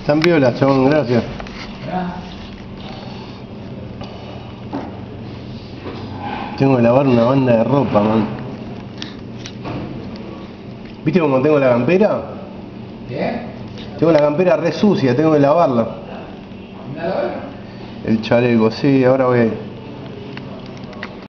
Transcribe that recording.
Están violas, chabón, gracias. Tengo que lavar una banda de ropa, man. ¿Viste cómo tengo la campera? ¿Qué? Tengo la campera re sucia, tengo que lavarla. ¿Una hora? El chaleco, sí, ahora voy a ir.